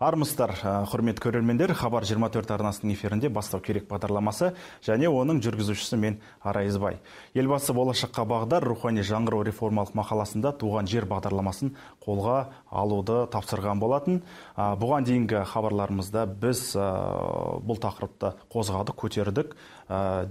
армысыздар құрметті көрермендер хабар 24 арнасының эфирінде бастау керек бағдарламасы және оның жүргізушісі мен арайызбай елбасы болашаққа бағдар рухани жаңғыру реформалық мақаласында туған жер бағдарламасын қолға алуды тапсырған болатын. Бұған дейінгі хабарларымызда біз бұл тақырыпты қозғадық көтердік.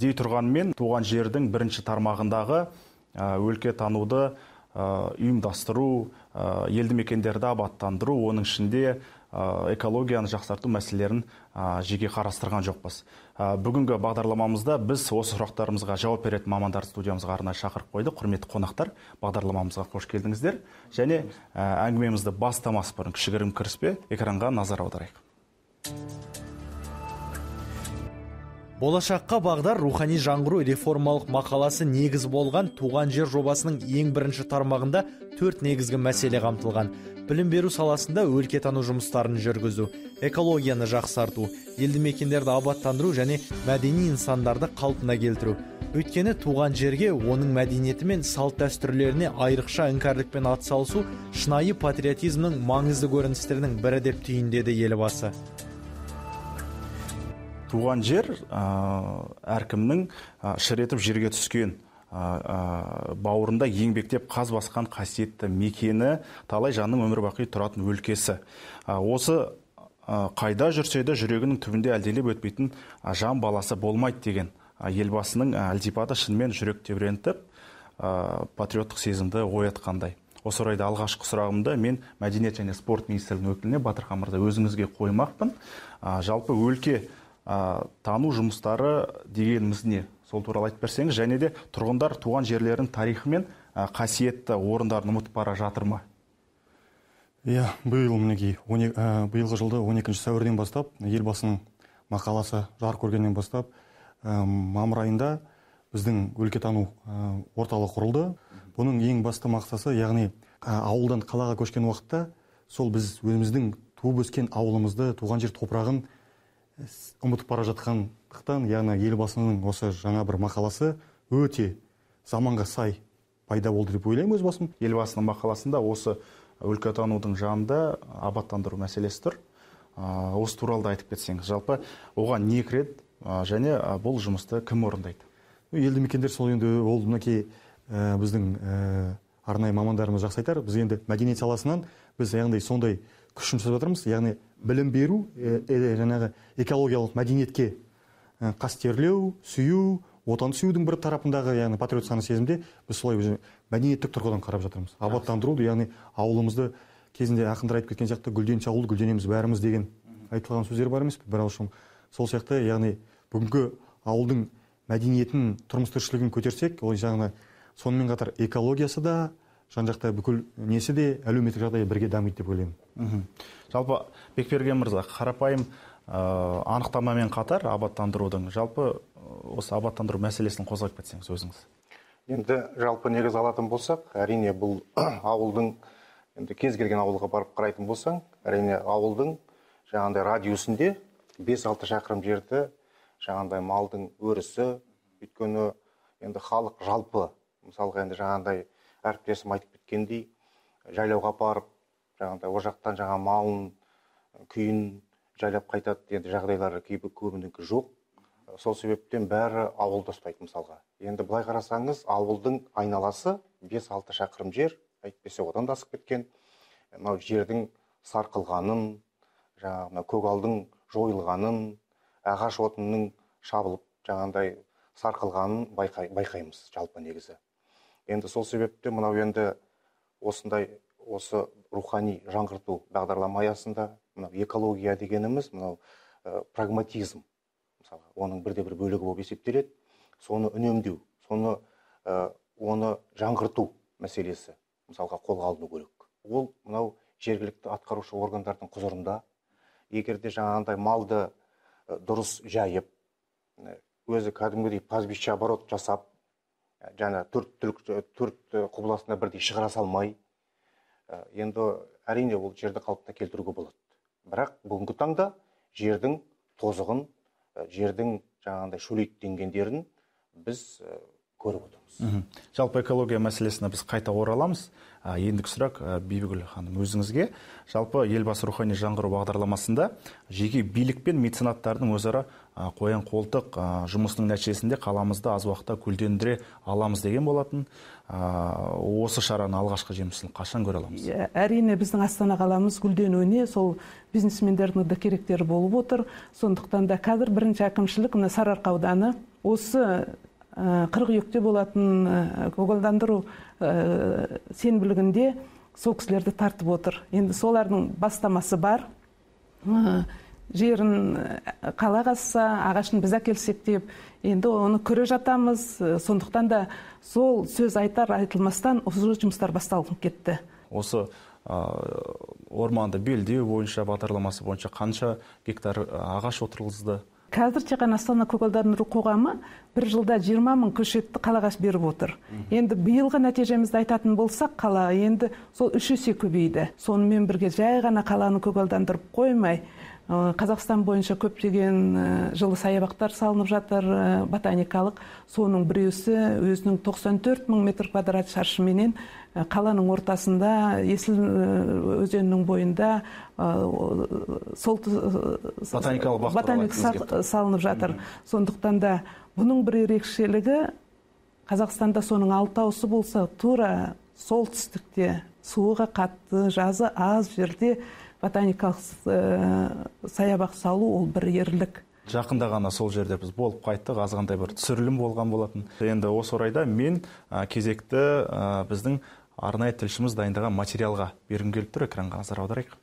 Дей тұрғанмен туған жердің бірінші тармағындағы өлке тануды ұйымдастыру елді мекендерді абаттандыру оның ішінде экологияны жақсарту мәселелерін жеке қарастырған жоқпыз. Бүгінгі бағдарламамызда біз осы сұрақтарымызға жауап беретін мамандарды студиямызға арнайы шақырып қойдық. Құрметті қонақтар бағдарламамызға қош келдіңіздер. Және әңгімемізді бастамас бұрын кішігірім кіріспе экранға назар аударайық. Болашаққа бағдар рухани жаңғыру реформалық мақаласы негіз болған туған жер жобасының ең бірінші тармағында төрт негізгі мәселе қамтылған. Білім беру саласында өлкетану жұмыстарын жүргізу экологияны жақсарту елді мекендерді абаттандыру және мәдени нысандарды қалпына келтіру. Өйткені туған жерге оның мәдениеті мен салт дәстүрлеріне айрықша іңкәрлікпен атсалысу шынайы патриотизмнің маңызды көріністерінің бірі деп түйіндеді елбасы. Туған жер әркімнің шыр етіп жерге түскен бауырында еңбектеп қаз басқан қасиетті мекені талай жанның өмір бақи тұратын өлкесі. Осы қайда жүрсе де жүрегінің түбінде әлдилеп өтпейтін жан баласы болмайды деген елбасының әлдипаты шынымен жүрек тебірентіп патриоттық сезімді оятқандай. Осы орайда алғашқы сұрағымды мен мәдениет және спорт министрлігінің өкіліне батырхан мырза өзіңізге қоймақпын. Жалпы өлке тану жұмыстары дегеніміз не? Сол туралы айтып берсеңіз және де тұрғындар туған жерлерінің тарихы мен қасиетті орындарын ұмытып бара жатыр ма? Иә биыл мінекей биылғы жылды 12 сәуірден бастап елбасының мақаласы жарық көргеннен бастап мамыр айында біздің өлкетану орталығы құрылды. Бұның ең басты мақсаты яғни ауылдан қалаға көшкен уақытта сол біз өзіміздің туып өскен ауылымызды туған жер топырағын ұмытып бара жатқандықтан яғни елбасының осы жаңа бір мақаласы өте заманға сай пайда болды деп ойлаймын өз басым. Елбасының мақаласында осы өлкетанудың жанында абаттандыру мәселесі тұр. Осы туралы да айтып кетсеңіз жалпы оған не кіреді және бұл жұмысты кім орындайды? Елді мекендер сол енді ол мінекей біздің арнайы мамандарымыз жақсы айтар. Біз енді мәдениет саласынан біз яғни сондай күш жұмсап жатырмыз яғни білім беру ә, жаңағы экологиялық мәдениетке ә, қастерлеу сүю отан сүюдің бір тарапындағы яғни патриот сана сезімде біз солай уже мәдениеттік тұрғыдан қарап жатырмыз. Абаттандыру яғни ауылымызды кезінде ақындар айтып кеткен сияқты гүлденші ауыл гүлденеміз бәріміз деген айтылған сөздер бар емес пе? Бір ауызшам сол сияқты яғни бүгінгі ауылдың мәдениетін тұрмыс тіршілігін көтерсек ол жағына сонымен қатар экологиясы да жан жақта бүкіл несі де әлеуметтік жағдай бірге дамиды деп ойлаймын. Жалпы бекберген мырза қарапайым ә, анықтамамен қатар абаттандырудың жалпы осы абаттандыру мәселесін қозғап кетсеңіз өзіңіз? Енді жалпы негіз алатын болсақ әрине бұл ауылдың енді кез келген ауылға барып қарайтын болсаң әрине ауылдың жаңағындай радиусінде бес алты шақырым жерді жаңағындай малдың өрісі өйткені енді халық жалпы мысалға енді жаңағындай әріптесім айтып кеткендей жайлауға апарып жаңағыдай ол жақтан жаңа малын күйін жайлап қайтады. Енді жағдайлары кейбір көбінікі жоқ. Сол себептен бәрі ауылда ұстайды мысалға. Енді былай қарасаңыз ауылдың айналасы 5-6 шақырым жер әйтпесе одан да асып кеткен. Мынау жердің сарқылғанын жаңағы мына көгалдың жойылғанын ағаш отынның шабылып жаңағындай сарқылғанын байқай, байқаймыз жалпы негізі. Енді сол себепті мынау енді осындай осы рухани жаңғырту бағдарлама аясында мынау экология дегеніміз мынау ә, прагматизм мысалы оның бірде бір бөлігі болып есептеледі. Соны үнемдеу соны ә, оны жаңғырту мәселесі мысалға қолға алыну керек. Ол мынау жергілікті атқарушы органдардың құзырында. Егер де жаңағындай малды дұрыс жайып өзі кәдімгідей пастбище оборот жасап жаңа төрт түлік төрт құбыласына бірдей шығара салмай енді әрине ол жерді қалпына келтіруге болады. Бірақ бүгінгі таңда жердің тозығын жердің жаңағындай шөлейттенгендерін біз көріп отырмыз. Мхм. жалпы экология мәселесіне біз қайта ораламыз. А, ендігі сұрақ бибігүл ханым өзіңізге. Жалпы елбасы рухани жаңғыру бағдарламасында жеке билік пен меценаттардың өзара қоян қолтық жұмысының нәтижесінде қаламызды аз уақытта гүлдендіре аламыз деген болатын. Осы шараның алғашқы жемісін қашан көре аламыз? Әрине біздің астана қаламыз гүлденуіне сол бизнесмендердің да керектері болып отыр. Сондықтан да қазір бірінші әкімшілік мына сарыарқа ауданы осы қыркүйекте болатын ә, көгалдандыру ә, сенбілігінде сол кісілерді тартып отыр. Енді солардың бастамасы бар. Ә, жерін қала қазса ағашын біз әкелсек деп. Енді оны көре жатамыз. Сондықтан да сол сөз айтар айтылмастан осы жұмыстар басталып кетті. Осы орманды белдеу бойынша бағдарламасы бойынша қанша гектар ағаш отырғызды? Қазір тек қана астана көгалдандыру қоғамы бір жылда 20 мың көшетті қалаға беріп отыр. Енді биылғы нәтижемізді айтатын болсақ қала енді сол үш есе көбейді. Сонымен бірге жай ғана қаланы көгалдандырып қоймай қазақстан бойынша көптеген жылы саябақтар салынып жатыр ботаникалық. Соның біреусі өзінің 94 мың метр квадрат шаршыменен қаланың ортасында есіл ә, өзенінің бойында сол Ботаникалық бақ ботаник салынып жатыр. Сондықтан да бұның бір ерекшелігі қазақстанда соның алтауысы болса тура солтүстікте суығы қатты жазы аз жерде ботаникалық саябақ салу ол бір ерлік. Жақында ғана сол жерде біз болып қайттық. Азғантай бір түсірілім болған болатын. Енді осы орайда мен кезекті біздің арнайы тілшіміз дайындаған материалға бергім келіп тұр. Экранға назар аударайық.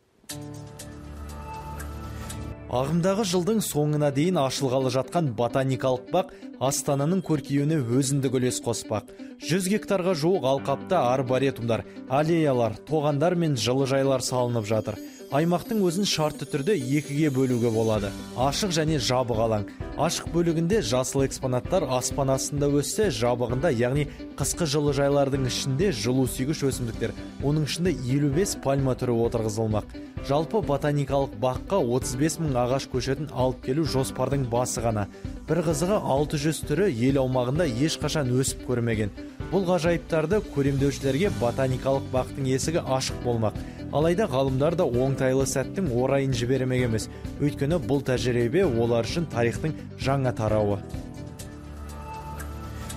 Ағымдағы жылдың соңына дейін ашылғалы жатқан ботаникалық бақ астананың көркеюіне өзіндік үлес қоспақ. 100 гектарға жуық алқапта арборетумдар аллеялар тоғандар мен жылыжайлар салынып жатыр. Аймақтың өзін шартты түрде екіге бөлуге болады. Ашық және жабық алаң. Ашық бөлігінде жасыл экспонаттар аспан астында өссе жабығында яғни қысқы жылыжайлардың ішінде жылу сүйгіш өсімдіктер. Оның ішінде 55 пальма түрі отырғызылмақ. Жалпы ботаникалық баққа 35 мың ағаш көшетін алып келу жоспардың басы ғана. Бір қызығы 600 түрі ел аумағында ешқашан өсіп көрмеген. Бұл ғажайыптарды көремдеушілерге ботаникалық бақтың есігі ашық болмақ. Алайда ғалымдар да оңтайлы сәттің орайын жібермек емес өйткені бұл тәжірибе олар үшін тарихтың жаңа тарауы.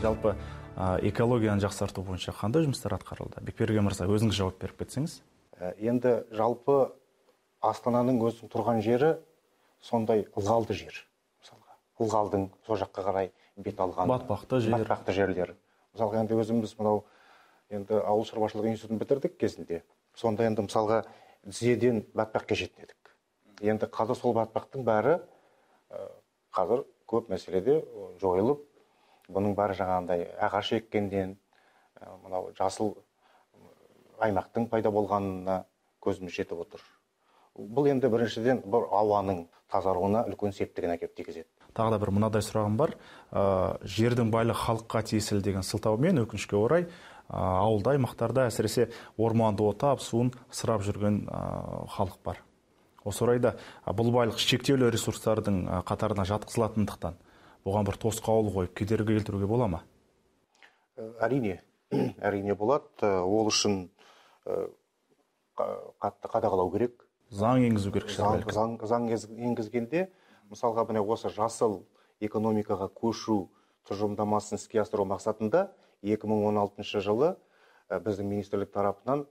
Жалпы экологияны жақсарту бойынша қандай жұмыстар атқарылды? Бекберген мырза өзіңіз жауап беріп кетсеңіз. Ә, енді жалпы астананың өзінің тұрған жері сондай ылғалды жер. Мысалға ылғалдың сол жаққа қарай бет алған Батпақты жер. батпақты жерлер. Мысалға енді өзіміз мынау енді ауыл шаруашылығы институтын бітірдік кезінде. Сонда енді мысалға тізеден батпаққа жететін едік. Енді қазір сол батпақтың бәрі қазір көп мәселеде жойылып бұның бәрі жаңағындай ағаш еккеннен ә, мынау жасыл аймақтың пайда болғанына көзіміз жетіп отыр. Бұл енді біріншіден бір ауаның тазаруына үлкен септігін әкеліп тигізеді. Тағы да бір мынадай сұрағым бар. Ә, жердің байлығы халыққа тиесілі деген сылтаумен өкінішке орай ауылда аймақтарда әсіресе орманды отап суын ысырап жүрген халық бар. Осы орайда бұл байлық шектеулі ресурстардың қатарына жатқызылатындықтан бұған бір тосқауыл қойып кедергі келтіруге бола ма? Ә, әрине әрине болады. Ә, ол үшін ә, қа- қатты қадағалау керек. Заң енгізу керек шығар заң, заң, заң енгізгенде мысалға міне осы жасыл экономикаға көшу тұжырымдамасын іске асыру мақсатында 2016 жылы ә, біздің министрлік тарапынан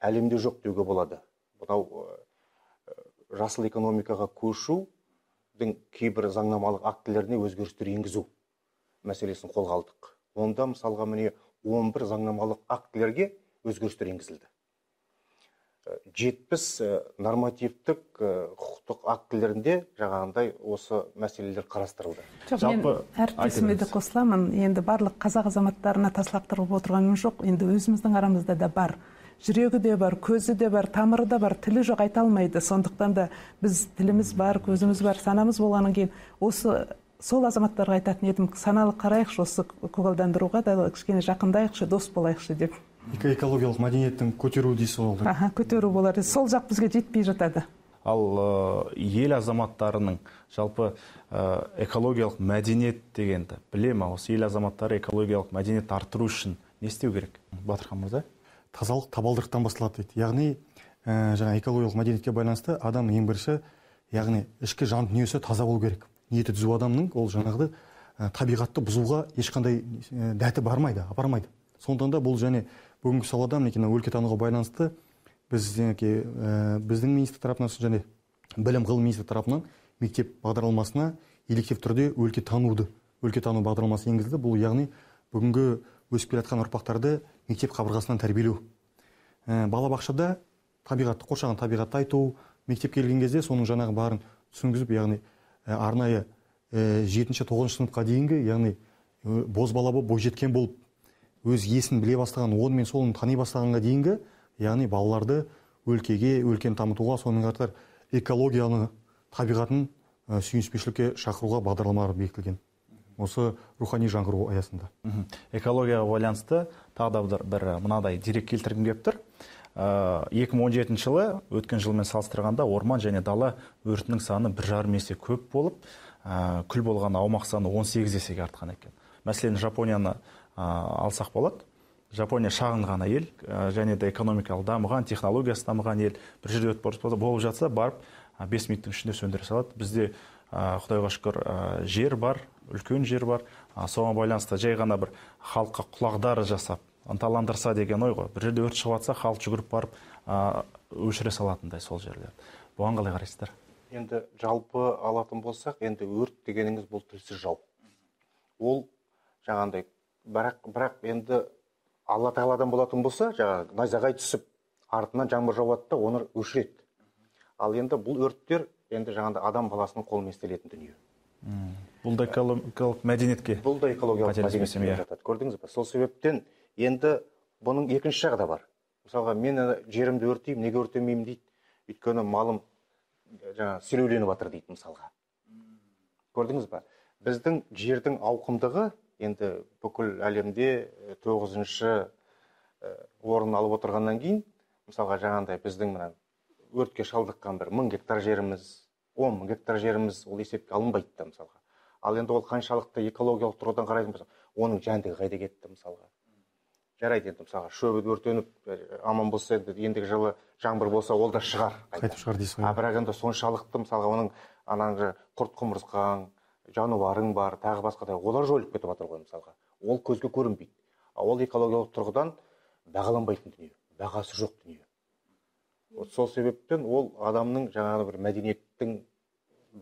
әлемде жоқ деуге болады. Мынау ә, жасыл экономикаға көшудің кейбір заңнамалық актілеріне өзгерістер енгізу мәселесін қолға алдық. Онда мысалға міне 11 заңнамалық актілерге өзгерістер енгізілді. Жетпіс нормативтік ә, құқықтық актілерінде жаңағындай осы мәселелер қарастырылды. Жоқ мен әріптесіме де қосыламын. Енді барлық қазақ азаматтарына тас лақтырып отырғаным жоқ. Енді өзіміздің арамызда да бар. Жүрегі де бар көзі де бар тамыры да бар тілі жоқ айта алмайды. Сондықтан да біз тіліміз бар көзіміз бар санамыз болғаннан кейін осы сол азаматтарға айтатын едім саналы қарайықшы осы көгалдандыруға да кішкене жақындайықшы дос болайықшы деп. Экологиялық мәдениеттің көтеру дейсіз ғой ол аха көтеру болар. Сол жақ бізге жетпей жатады. Ал ел азаматтарының жалпы экологиялық мәдениет дегенді біле ма осы ел азаматтары экологиялық мәдениетті арттыру үшін не істеу керек? Батырхан мырза? Тазалық табалдырықтан басталады дейді. Яғни ә, жаңа экологиялық мәдениетке байланысты адам ең бірінші яғни ішкі жан дүниесі таза болу керек. Ниеті түзу адамның ол жаңағыдай ә, табиғатты бұзуға ешқандай ә, дәті бармайды апармайды. Сондықтан да бұл және бүгінгі салада мінекей мына өлкетануға байланысты біз мінекей ә, біздің министр тарапынан және білім ғылым министрлігі тарапынан мектеп бағдарламасына электив түрде өлкетануды өлкетану бағдарламасы енгізілді. Бұл яғни бүгінгі өсіп келе жатқан ұрпақтарды мектеп қабырғасынан тәрбиелеу. Ә, балабақшада табиғатты қоршаған табиғатты айту мектепке келген кезде соның жаңағы барын түсінгізіп яғни ә, арнайы жетінші тоғызыншы сыныпқа дейінгі яғни бозбала болып бойжеткен болып өз есін біле бастаған оң мен солын тани бастағанға дейінгі яғни балаларды өлкеге өлкені дамытуға сонымен қатар экологияны табиғатын ә, сүйіспеншілікке шақыруға бағдарламалар бекітілген. Осы рухани жаңғыру аясында. Экологияға байланысты тағы да бір мынадай дерек келтіргім келіп тұр. Екі мың он жетінші жылы өткен жылмен салыстырғанда орман және дала өртінің саны бір жарым есе көп болып ә, күл болған аумақ саны 18 есеге артқан екен. Мәселен жапонияны алсақ болады. Жапония шағын ғана ел және де экономикалық дамыған технологиясы дамыған ел бір жерде өрт болып жатса барып бес минуттың ішінде сөндіре салады. Бізде құдайға шүкір жер бар үлкен жер бар. Соған байланысты жай ғана бір халыққа құлағдар жасап ынталандырса деген ой ғой. Бір жерде өрт шығып жатса халық жүгіріп барып өшіре салатындай сол жерлер. Бұған қалай қарайсыздар? Енді жалпы алатын болсақ енді өрт дегеніңіз бұл тілсіз жау. Ол жаңағындай бірақ бірақ енді алла тағаладан болатын болса жаңағы найзағай түсіп артынан жаңбыр жауады да оны өшіреді. Ал енді бұл өрттер енді жаңағыдай адам баласының қолымен істелетін дүние. Бұл да экологиялық мәдениетке. Бұл да экологиялық мәдениетке иә. жатады. Көрдіңіз ба сол себептен енді бұның екінші жағы да бар. Мысалға мен жерімді өртеймін неге өртемеймін дейді. Өйткені малым жаңағы селеуленіп жатыр дейді мысалға. Көрдіңіз ба біздің жердің ауқымдығы енді бүкіл әлемде тоғызыншы орын алып отырғаннан кейін мысалға жаңағындай біздің мына өртке шалдыққан бір мың гектар жеріміз он мың гектар жеріміз ол есепке алынбайды да мысалға. Ал енді ол қаншалықты экологиялық тұрғыдан қарайтын болсақ оның жәндігі қайда кетті мысалға. Жарайды енді мысалға шөбі өртеніп аман болса енді ендігі жылы жаңбыр болса ол да шығар. Қайтып шығар дейсіз ғой. А бірақ енді соншалықты мысалға оның анағы құрт құмырсқаң жануарың бар тағы басқа да олар жойылып кетіп жатыр ғой мысалға. Ол көзге көрінбейді. Ол экологиялық тұрғыдан бағаланбайтын дүние бағасы жоқ дүние. Сол себептен ол адамның жаңағы бір мәдениеттің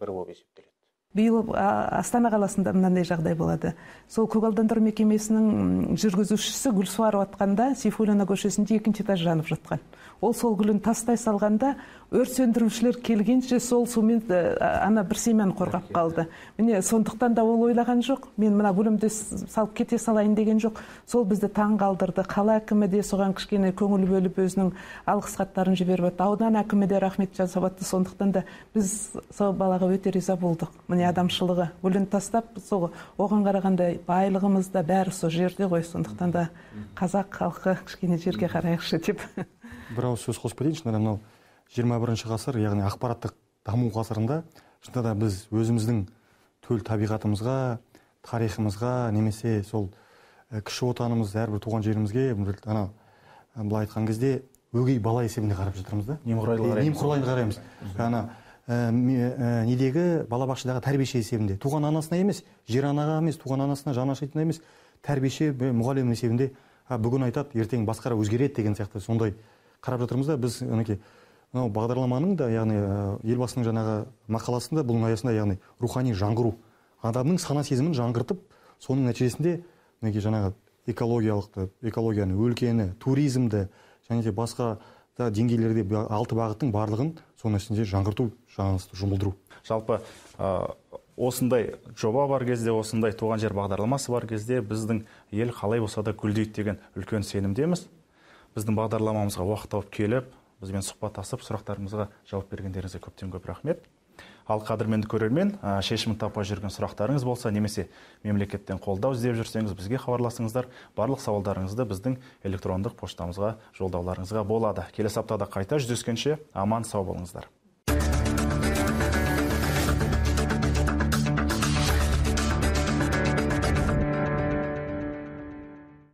бірі болып есептеледі. Биыл астана қаласында мынандай жағдай болады. Сол көгалдандыру мекемесінің жүргізушісі гүл суарып жатқанда сейфуллина көшесінде екінші этаж жанып жатқан. Ол сол гүлін тастай салғанда өрт сөндірушілер келгенше сол сумен ана бір семьяны қорғап қалды. Міне сондықтан да ол ойлаған жоқ. Мен мына гүлімді салып кете салайын деген жоқ. Сол бізді таң қалдырды. Қала әкімі де соған кішкене көңіл бөліп өзінің алғыс хаттарын жіберіп жатты аудан әкімі де рахмет жасап жатты сондықтан да біз сол балаға өте риза болдық. Міне адамшылығы гүлін тастап сол оған қарағанда байлығымыз да бәрі сол жерде ғой. Сондықтан да қазақ халқы кішкене жерге қарайықшы деп. бір ауыз сөз қосып кетейінші мынау жиырма бірінші ғасыр яғни ақпараттық даму ғасырында шынында да біз өзіміздің төл табиғатымызға тарихымызға немесе сол кіші отанымыз әрбір туған жерімізге ана былай айтқан кезде өгей бала есебінде қарап жатырмыз да. Немқұрайлы қараймыз. Немқұрайлы қараймыз. Ана недегі балабақшадағы тәрбиеші есебінде туған анасына емес жер анаға емес туған анасына жаны ашитынына емес тәрбиеші мұғалім есебінде бүгін айтады ертең басқара өзгереді деген сияқты сондай қарап жатырмыз да біз мінекей мынау бағдарламаның да яғни елбасының жаңағы мақаласында бұның аясында яғни рухани жаңғыру адамның сана сезімін жаңғыртып соның нәтижесінде мінекей жаңағы экологиялықты экологияны өлкені туризмді және де басқа да деңгейлерде алты бағыттың барлығын соның ішінде жаңғырту жұмылдыру. Жалпы осындай жоба бар кезде осындай туған жер бағдарламасы бар кезде біздің ел қалай болса да гүлдейді деген үлкен сенімдеміз. Біздің бағдарламамызға уақыт тауып келіп бізбен сұхбаттасып сұрақтарымызға жауап бергендеріңізге көптен көп рахмет. Ал қадірменді көрермен шешімін таппай жүрген сұрақтарыңыз болса немесе мемлекеттен қолдау іздеп жүрсеңіз бізге хабарласыңыздар. Барлық сауалдарыңызды біздің электрондық поштамызға жолдауларыңызға болады. Келесі аптада қайта жүздескенше аман сау болыңыздар.